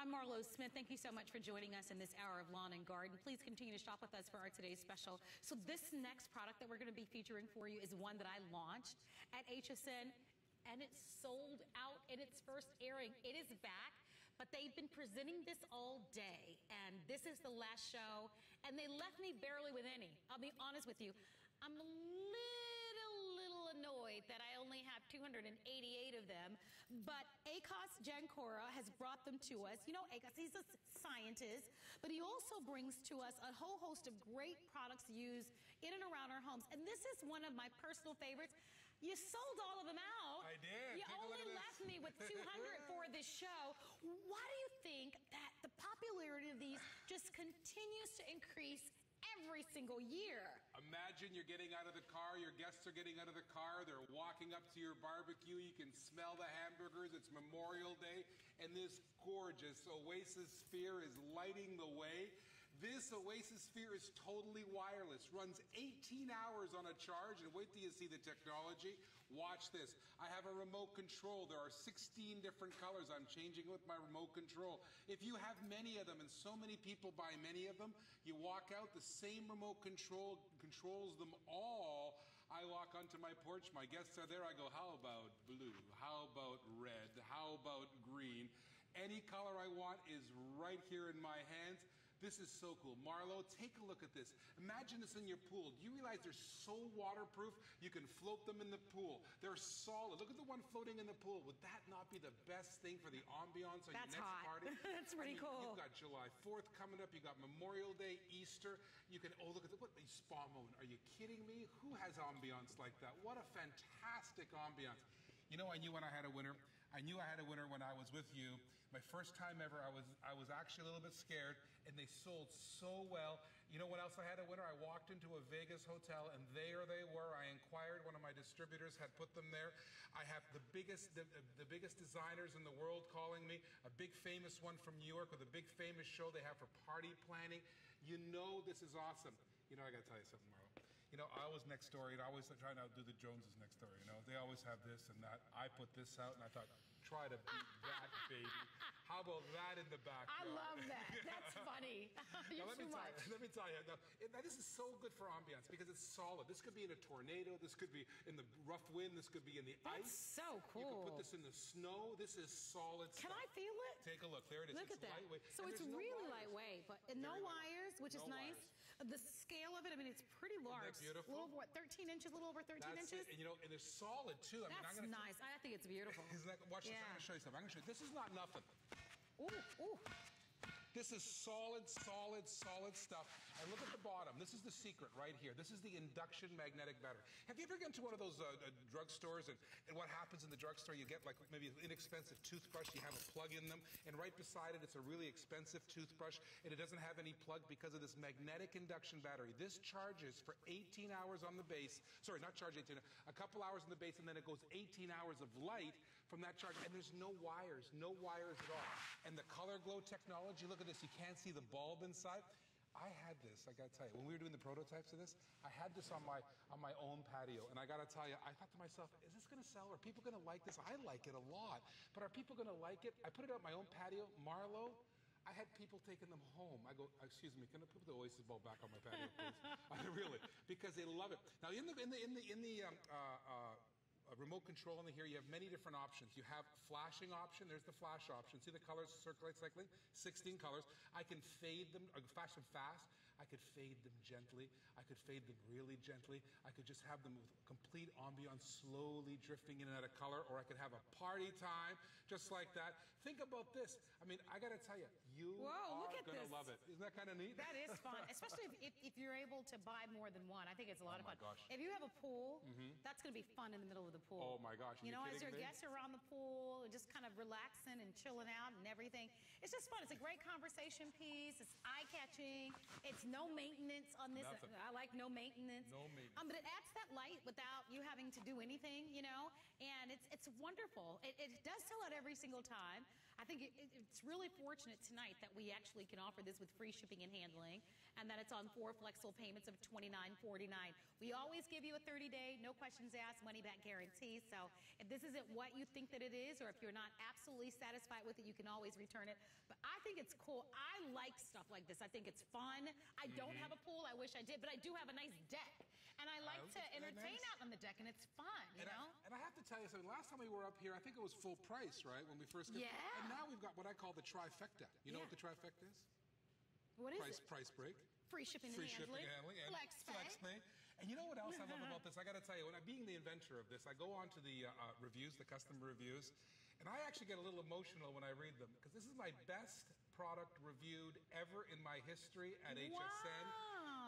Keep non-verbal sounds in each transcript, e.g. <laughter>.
I'm Marlo Smith. Thank you so much for joining us in this hour of Lawn and Garden. Please continue to shop with us for our today's special. So this next product that we're going to be featuring for you is one that I launched at HSN and it sold out in its first airing. It is back, but they've been presenting this all day, and this is the last show, and they left me barely with any. I'll be honest with you. I'm a little, annoyed that I only have 288 of them, but Akos Jankura has brought them to us. You know Akos, he's a scientist, but he also brings to us a whole host of great products used in and around our homes. And this is one of my personal favorites. You sold all of them out. I did. You Take only left me with <laughs> 200 for this show. Why do you think that the popularity of these just continues to increase every single year. Imagine you're getting out of the car, your guests are getting out of the car, they're walking up to your barbecue, you can smell the hamburgers, it's Memorial Day, and this gorgeous Oasis Sphere is lighting the way. This Oasis Sphere is totally wireless, runs 18 hours on a charge, and wait till you see the technology. Watch this. I have a remote control. There are 16 different colors. I'm changing with my remote control. If you have many of them, and so many people buy many of them, you walk out, the same remote control controls them all. I walk onto my porch, my guests are there, I go, how about blue? How about red? How about green? Any color I want is right here in my hands. This is so cool. Marlo, take a look at this. Imagine this in your pool. Do you realize they're so waterproof, you can float them in the pool. They're solid. Look at the one floating in the pool. Would that not be the best thing for the ambiance on That's your next hot. party? <laughs> That's pretty I mean, cool. You've got July 4th coming up. You've got Memorial Day, Easter. You can, oh, look at the, what, a spa moment. Are you kidding me? Who has ambiance like that? What a fantastic ambiance. You know, I knew when I had a winner. I knew I had a winner when I was with you. My first time ever, I was I was actually a little bit scared, and they sold so well. You know what else I had a winner? I walked into a Vegas hotel, and there they were. I inquired. One of my distributors had put them there. I have the biggest the, the biggest designers in the world calling me. A big famous one from New York with a big famous show they have for party planning. You know this is awesome. You know, I got to tell you something, Marlo. You know, I was next door. Know, I always try to do the Joneses next door. You know, they always have this and that. I put this out, and I thought, try to beat that, <laughs> baby. How about that in the back? I love that. <laughs> That's funny. <laughs> You're Now, let, too me tell much. you, let me tell you, now, it- now, this is so good for ambiance because it's solid. This could be in a tornado. This could be in the rough wind. This could be in the That's ice. so cool. You can cool. put this in the snow. This is solid Can stuff. I feel it? Take a look. There it is. Look it's at that. lightweight. So And it's there's no really lightweight, but no Very wires, which is No nice. The scale of it, I mean, it's pretty large. beautiful? A little over, what, 13 inches, a little over 13 That's inches? it. And you know, and they're solid too. I mean, That's gonna nice. I think it's beautiful. Isn't that, watch this. I'm going to show you something. I'm going to show you. This is not nothing. Ooh, ooh. This is solid, solid, solid stuff. And look at the bottom. This is the secret right here. This is the induction magnetic battery. Have you ever gone to one of those uh, uh, drugstores and, and what happens in the drugstore? You get like maybe an inexpensive toothbrush, you have a plug in them, and right beside it, it's a really expensive toothbrush, and it doesn't have any plug because of this magnetic induction battery. This charges for 18 hours on the base. Sorry, not charge 18, a couple hours on the base, and then it goes 18 hours of light from that charge. And there's no wires, no wires at all. And the color glow technology, look at this. You can't see the bulb inside. I had this, I gotta tell you, when we were doing the prototypes of this, I had this on my on my own patio, and I gotta tell you, I thought to myself, is this gonna sell? Are people gonna like this? I like it a lot, but are people gonna like it? I put it on my own patio, Marlo. I had people taking them home. I go, excuse me, can I put the Oasis ball back on my patio, please? <laughs> I really, because they love it. Now, in the in the in the in the um, uh, uh, a remote control in the here, you have many different options. You have flashing option. There's the flash option. See the colors circulate cycling? 16 colors. I can fade them, flash them fast. I could fade them gently. I could fade them really gently. I could just have them with complete ambiance, slowly drifting in and out of color, or I could have a party time, just like that. Think about this. I mean, I got to tell you, you Whoa, are look at going to this. love it. Isn't that kind of neat? That is fun, <laughs> especially if, if, if you're able to buy more than one. I think it's a lot Oh of my fun. gosh. If you have a pool, mm-hmm. that's going to be fun in the middle of the pool. Oh my gosh, are You you know, as your me? guests are around the pool, and just kind of relaxing and chilling out and everything. It's just fun. It's a great conversation piece. It's eye catching. It's no maintenance on this. Nothing. I like no maintenance. No maintenance. Um, but it adds that light without you having to do anything, you know. And it's it's wonderful. It, it does sell out every single time. I think it, it- it's really fortunate tonight that we actually can offer this with free shipping and handling, and that it's on four flexible payments of $29.49. We always give you a 30-day, no questions asked, money-back guarantee. So if this isn't what you think that it is, or if you're not absolutely satisfied with it, you can always return it. But I think it's cool. I like stuff like this. I think it's fun. I don't mm-hmm. have a pool. I wish I did, but I do have a nice deck, and I like Oh, to entertain nice? out on the deck, and it's fun. You And I, know. and I have to tell you something. Last time we were up here, I think it was full price, right? When we first came. Yeah. And now we've got what I call the trifecta. You know Yeah. what the trifecta is? What is Price, it? price break. Free shipping Free and shipping handling. and handling. And Flex pay. Flex pay. And you know what else I love about <laughs> this? I got to tell you, when I, being the inventor of this, I go on to the uh, uh, reviews, the customer reviews, and I actually get a little emotional when I read them because this is my best product reviewed ever in my history at HSN.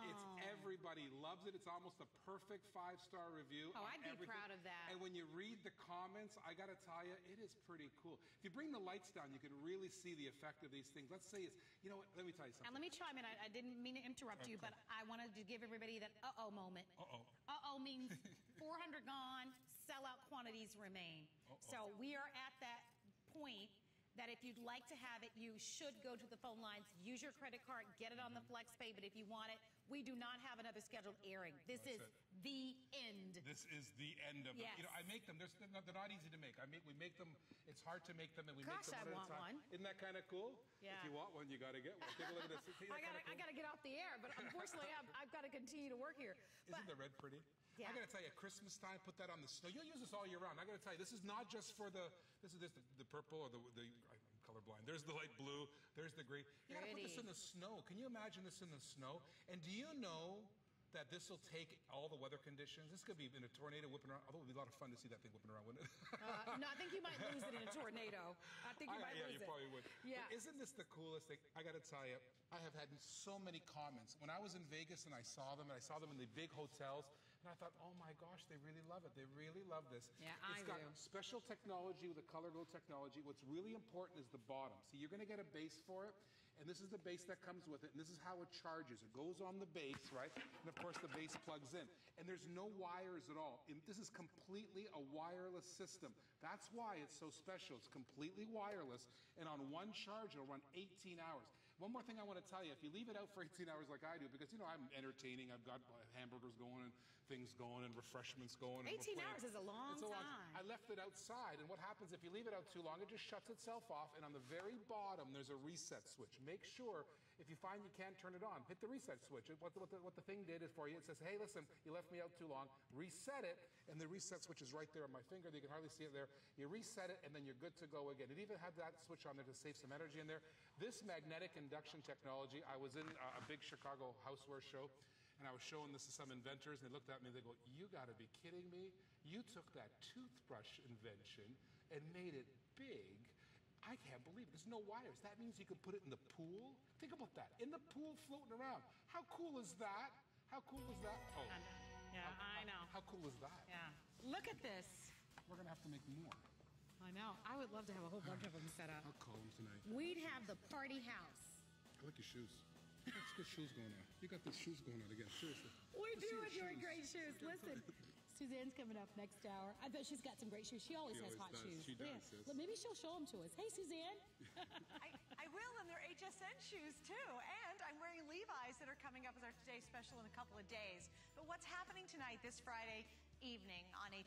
It's everybody loves it. It's almost a perfect five star review. Oh, I'd be everything. proud of that. And when you read the comments, I got to tell you, it is pretty cool. If you bring the lights down, you can really see the effect of these things. Let's say it's, you know what? Let me tell you something. And let me chime in. I, I didn't mean to interrupt you, but I wanted to give everybody that uh-oh moment. Uh-oh. Uh-oh means <laughs> 400 gone, sellout quantities remain. So at that point that if you'd like to have it, you should go to the phone lines, use your credit card, get it on the flex pay, but if you want it, we do not have another scheduled airing. This That's is it. the end. This is the end of it. You know, I make them. There's, they're, not, they're not easy to make. I make. We make them. It's hard to make them, and we make Gosh, them I one want at a time. one. Isn't that kind of cool? Yeah. If you want one, you got to get one. Take a look at this. <laughs> I gotta, kinda I gotta get off the air, but unfortunately, I've, I've got to continue to work here. Isn't the red pretty? Yeah. I got to tell you, at Christmas time, put that on the snow. You'll use this all year round. I got to tell you, this is not just for the. This is this the, the purple or the the. There's the light blue. There's the green. You got to put this in the snow. Can you imagine this in the snow? And do you know? That this will take all the weather conditions. This could be in a tornado whipping around. Although it would be a lot of fun to see that thing whipping around, wouldn't it? uh, no, I think you might lose it in a tornado. I think you I- might yeah, lose you it. probably would. Yeah. But isn't this the coolest thing? I got to tell you, I have had so many comments. When I was in Vegas and I saw them, and I saw them in the big hotels, and I thought, oh my gosh, they really love it. They really love this. Yeah, It's I got do. special technology with the color glow technology. What's really important is the bottom. See, you're going to get a base for it. And this is the base that comes with it, and this is how it charges. It goes on the base, right? And of course, the base plugs in. And there's no wires at all. And this is completely a wireless system. That's why it's so special. It's completely wireless, and on one charge, it'll run 18 hours. One more thing I want to tell you if you leave it out for 18 hours like I do, because, you know, I'm entertaining, I've got uh, hamburgers going and things going and refreshments going. and we're 18 playing. hours is a long It's time. I left it outside, and what happens if you leave it out too long? It just shuts itself off, and on the very bottom, there's a reset switch. Make sure if you find you can't turn it on, hit the reset switch. What the, what, the, what the thing did is for you, it says, hey, listen, you left me out too long. Reset it, and the reset switch is right there on my finger. You can hardly see it there. You reset it, and then you're good to go again. It even had that switch on there to save some energy in there. This magnetic induction technology, I was in a, a big Chicago houseware show, and I was showing this to some inventors, and they looked at me and they go, You got to be kidding me. You took that toothbrush invention and made it big. I can't believe it. There's no wires. That means you could put it in the pool. Think about that. In the pool floating around. How cool is that? How cool is that? Oh. I know. Yeah, I know. How cool is that? Yeah. Look at this. We're going to have to make more. I know. I would love to have a whole bunch of them set up. I'll call them tonight. We'd have the party house. I like your shoes. Let's get shoes going on. You got the shoes going on again. Seriously. We do. see your We're doing great shoes. Listen, Suzanne's coming up next hour. I bet she's got some great shoes. She always She has always hot does. shoes. She does, yes. Well, maybe she'll show them to us. Hey, Suzanne. <laughs> I, I will, and they're HSN shoes too. And I'm wearing Levi's that are coming up as our today special in a couple of days. But what's happening tonight, this Friday evening on HSN?